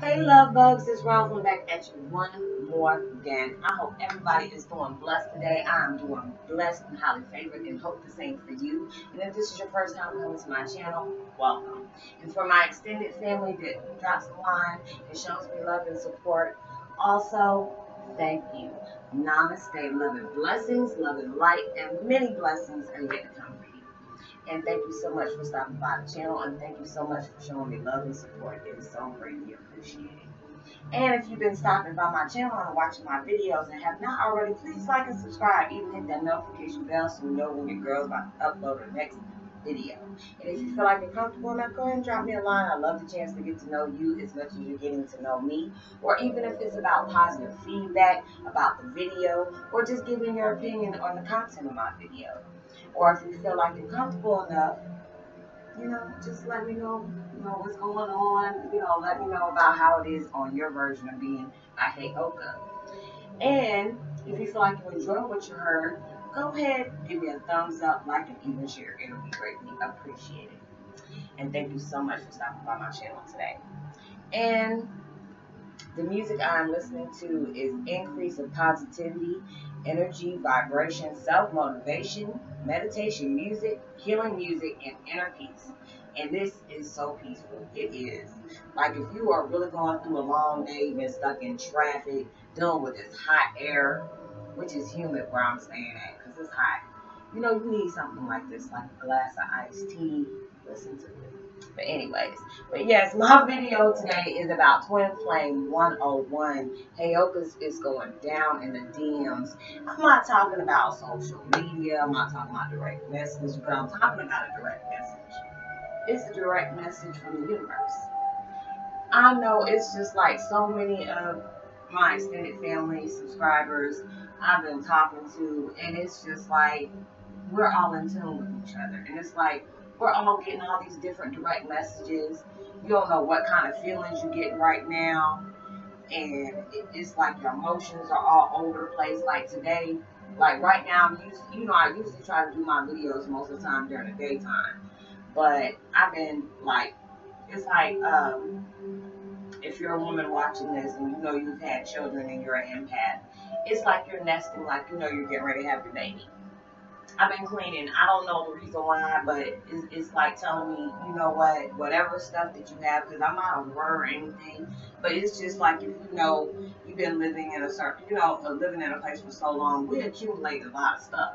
Hey love bugs, it's Roslynn back at you one more again. I hope everybody is doing blessed today. I'm doing blessed and highly favored and hope the same for you. And if this is your first time coming to my channel, welcome. And for my extended family that drops the line and shows me love and support, also thank you. Namaste, love and blessings, love and light, and many blessings are yet to come. And thank you so much for stopping by the channel, and thank you so much for showing me love and support. It is so greatly appreciated. And if you've been stopping by my channel and watching my videos and have not already, please like and subscribe. Even hit that notification bell so you know when your girl's about to upload her next video. And if you feel like you're comfortable enough, go ahead and drop me a line. I love the chance to get to know you as much as you're getting to know me. Or even if it's about positive feedback about the video or just giving your opinion on the content of my video. Or if you feel like you're comfortable enough, you know, just let me know, you know, what's going on. You know, let me know about how it is on your version of being I Heyoka. And if you feel like you enjoy what you heard, go ahead, give me a thumbs up, like, and even share. It'll be greatly appreciated. And thank you so much for stopping by my channel today. And the music I'm listening to is Increase of Positivity, Energy, Vibration, Self-Motivation, Meditation Music, Healing Music, and Inner Peace. And this is so peaceful. It is. Like if you are really going through a long day, been stuck in traffic, dealing with this hot air, which is humid where I'm staying at because it's hot. You know, you need something like this, like a glass of iced tea. Listen to it. But anyways, but yes, my video today is about Twin Flame 101. Heyoka's is going down in the DMs. I'm not talking about social media. I'm not talking about direct message, but I'm talking about a direct message. It's a direct message from the universe. I know it's just like so many of my extended family subscribers I've been talking to, and it's just like we're all in tune with each other. And it's like we're all getting all these different direct messages. You don't know what kind of feelings you get right now. And it's like your emotions are all over the place. Like today, like right now, I'm used, you know, I usually try to do my videos most of the time during the daytime. But I've been like, it's like, um, if you're a woman watching this and you know you've had children and you're an empath, it's like you're nesting, like you know you're getting ready to have your baby. I've been cleaning. I don't know the reason why, but it's, it's like telling me, you know what, whatever stuff that you have, because I'm not a or anything, but it's just like if you know you've been living in a certain, you know, uh, living in a place for so long, we accumulate a lot of stuff.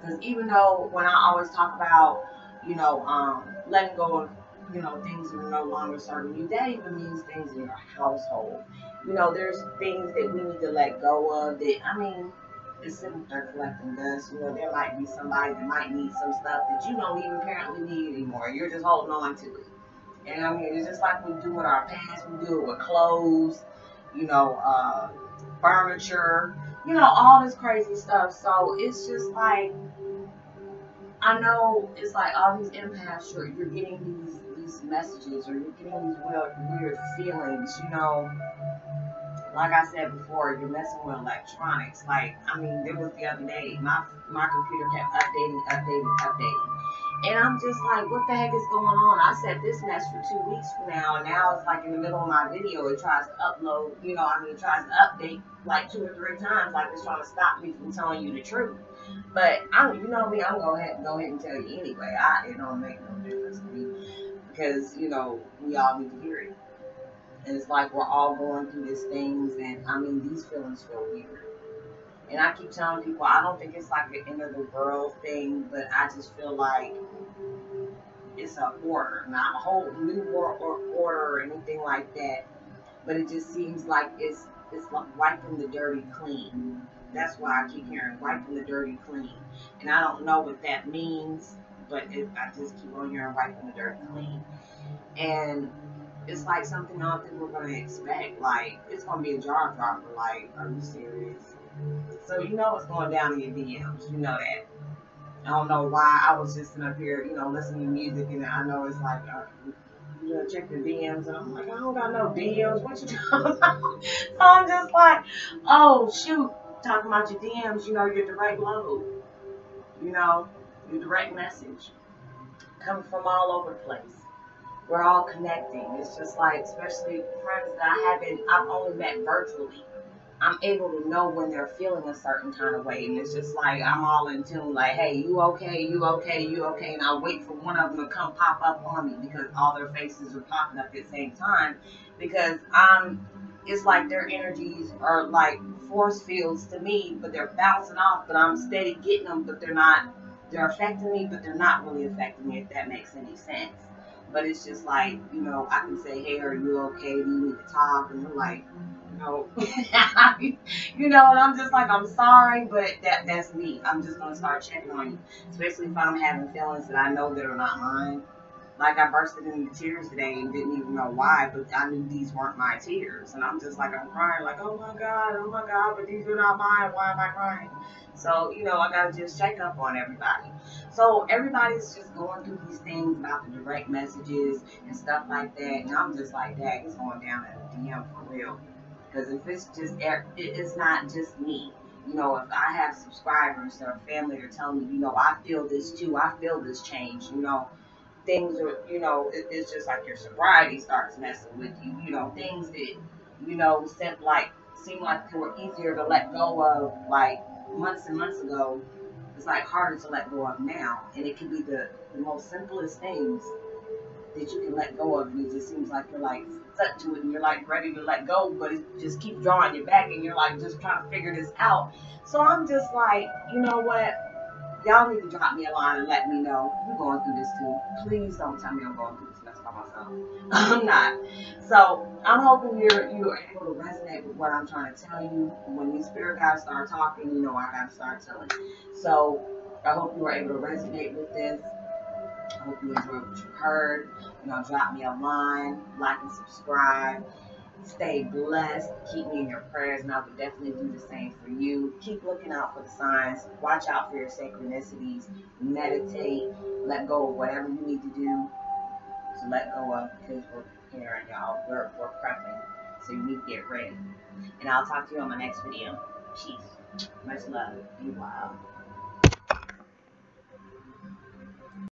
Because even though when I always talk about, you know, um, letting go of, you know, things that are no longer serving you, that even means things in your household. You know, there's things that we need to let go of that, I mean, there collecting dust. You know, there might be somebody that might need some stuff that you don't even apparently need anymore. You're just holding on to it. And I mean, it's just like we do with our pants. We do it with clothes, you know, uh, furniture, you know, all this crazy stuff. So it's just like, I know it's like all these empaths, you're, you're getting these, these messages or you're getting these weird, weird feelings, you know like I said before, you're messing with electronics. Like, I mean, there was the other day, my my computer kept updating, updating, updating. And I'm just like, what the heck is going on? I set this mess for two weeks from now, and now it's like in the middle of my video, it tries to upload, you know, I mean, it tries to update like two or three times, like it's trying to stop me from telling you the truth. But I, you know me, I'm gonna ahead, go ahead and tell you anyway. I, it don't make no difference to me because you know we all need to hear it. And it's like we're all going through these things, and I mean, these feelings feel weird. And I keep telling people, I don't think it's like the end of the world thing, but I just feel like it's an order, not a whole new world or order or anything like that. But it just seems like it's it's like wiping the dirty clean. That's why I keep hearing wiping the dirty clean. And I don't know what that means, but it, I just keep on hearing wiping the dirty clean. And it's like something I don't think we're gonna expect. Like it's gonna be a jaw dropper. Like, are you serious? So you know what's going down in your DMs. You know that. I don't know why I was just up here, you know, listening to music, and I know it's like, uh, you know, check the DMs, and I'm like, I don't got no DMs. What you talking about? so I'm just like, oh shoot, talking about your DMs. You know, your direct load. You know, your direct message coming from all over the place we're all connecting. It's just like, especially friends that I haven't, I've only met virtually. I'm able to know when they're feeling a certain kind of way. And it's just like, I'm all in tune, like, hey, you okay, you okay, you okay. And I'll wait for one of them to come pop up on me because all their faces are popping up at the same time. Because I'm, it's like their energies are like force fields to me, but they're bouncing off, but I'm steady getting them, but they're not, they're affecting me, but they're not really affecting me, if that makes any sense. But it's just like, you know, I can say, hey, are you okay? Do you need to talk? And they're like, no. you know, and I'm just like, I'm sorry, but that that's me. I'm just going to start checking on you. Especially if I'm having feelings that I know that are not mine. Like I bursted into tears today and didn't even know why, but I knew these weren't my tears. And I'm just like, I'm crying, like, oh my God, oh my God, but these are not mine. Why am I crying? So, you know, I got to just check up on everybody. So everybody's just going through these things about the direct messages and stuff like that. And I'm just like, that is going down at the DM for real. Because if it's just, eh, it's not just me. You know, if I have subscribers or family are telling me, you know, I feel this too, I feel this change, you know, things are, you know, it's just like your sobriety starts messing with you, you know, things that, you know, seem like, seem like they were easier to let go of, like, months and months ago, it's like harder to let go of now. And it can be the, the most simplest things that you can let go of. And it just seems like you're like stuck to it and you're like ready to let go, but it just keeps drawing you back and you're like just trying to figure this out. So I'm just like, you know what? Y'all need to drop me a line and let me know you're going through this too. Please don't tell me I'm going through this mess by myself. I'm not. So I'm hoping you're you're able to resonate with what I'm trying to tell you. When these spirit guys start talking, you know I gotta start telling. So I hope you were able to resonate with this. I hope you enjoyed what you heard. You know, drop me a line, like and subscribe. Stay blessed. Keep me in your prayers, and I will definitely do the same for you. Keep looking out for the signs. Watch out for your synchronicities. Meditate. Let go of whatever you need to do to let go of because we're preparing, y'all. We're, we're prepping. So you need to get ready. And I'll talk to you on my next video. Peace. Much love. Be wild.